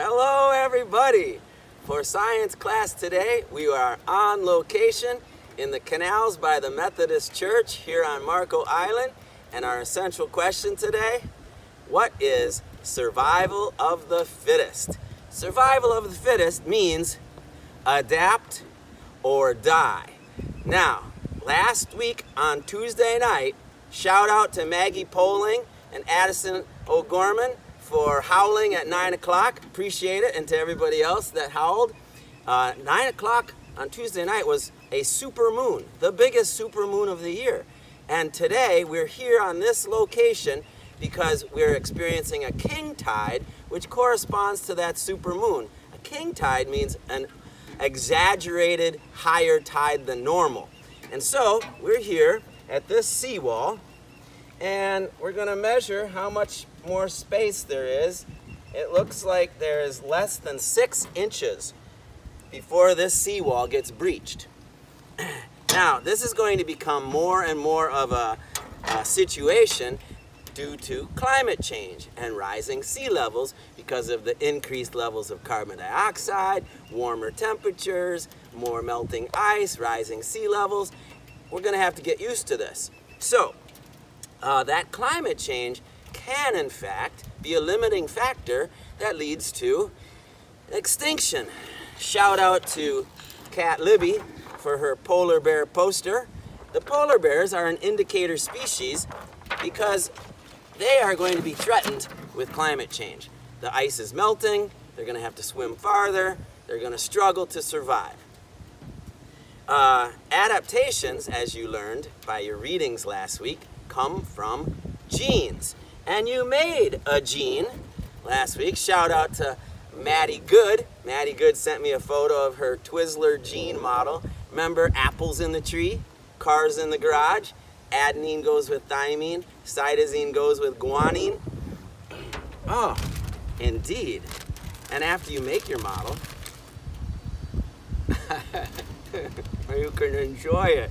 Hello everybody! For science class today, we are on location in the canals by the Methodist Church here on Marco Island. And our essential question today, what is survival of the fittest? Survival of the fittest means adapt or die. Now, last week on Tuesday night, shout out to Maggie Poling and Addison O'Gorman for howling at 9 o'clock. Appreciate it. And to everybody else that howled. Uh, 9 o'clock on Tuesday night was a super moon, the biggest super moon of the year. And today we're here on this location because we're experiencing a king tide, which corresponds to that super moon. A king tide means an exaggerated higher tide than normal. And so we're here at this seawall and we're going to measure how much more space there is. It looks like there is less than six inches before this seawall gets breached. now, this is going to become more and more of a, a situation due to climate change and rising sea levels because of the increased levels of carbon dioxide, warmer temperatures, more melting ice, rising sea levels. We're going to have to get used to this. So, uh, that climate change can, in fact, be a limiting factor that leads to extinction. Shout out to Cat Libby for her polar bear poster. The polar bears are an indicator species because they are going to be threatened with climate change. The ice is melting, they're going to have to swim farther, they're going to struggle to survive. Uh, adaptations, as you learned by your readings last week, come from genes. And you made a gene last week. Shout out to Maddie Good. Maddie Good sent me a photo of her Twizzler gene model. Remember apples in the tree, cars in the garage, adenine goes with thymine, cytosine goes with guanine. Oh, indeed. And after you make your model, you can enjoy it.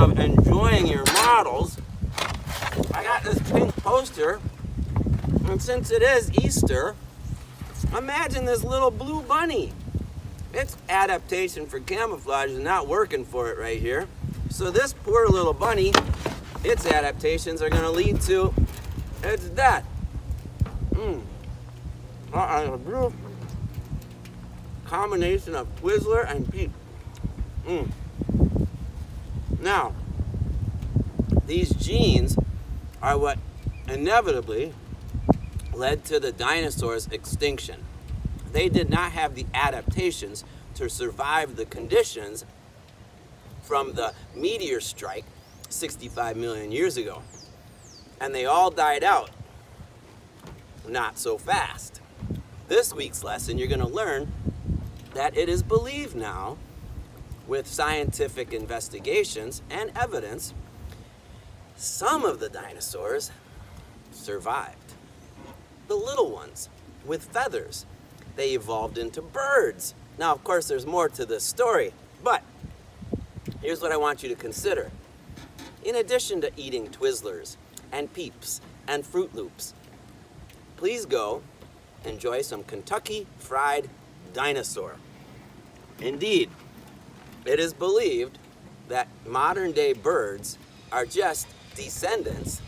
Of enjoying your models, I got this pink poster, and since it is Easter, imagine this little blue bunny. Its adaptation for camouflage is not working for it right here. So this poor little bunny, its adaptations are going to lead to its death. Mmm. Uh, a blue combination of Twizzler and pink. Mmm. Now, these genes are what inevitably led to the dinosaurs' extinction. They did not have the adaptations to survive the conditions from the meteor strike 65 million years ago. And they all died out. Not so fast. This week's lesson, you're going to learn that it is believed now with scientific investigations and evidence, some of the dinosaurs survived. The little ones with feathers, they evolved into birds. Now, of course, there's more to this story, but here's what I want you to consider. In addition to eating Twizzlers and Peeps and Froot Loops, please go enjoy some Kentucky Fried Dinosaur. Indeed, it is believed that modern day birds are just descendants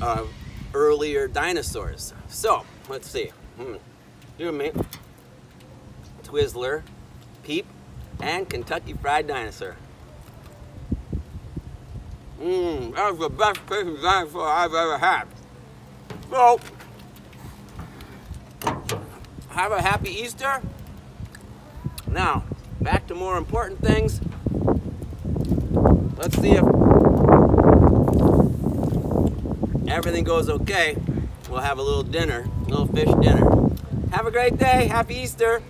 of earlier dinosaurs. So, let's see. Hmm. You me, Twizzler, Peep, and Kentucky Fried Dinosaur. Mmm, that was the best tasting dinosaur I've ever had. So, have a happy Easter. Now, back to more important things. Let's see if everything goes okay. We'll have a little dinner, a little fish dinner. Have a great day. Happy Easter.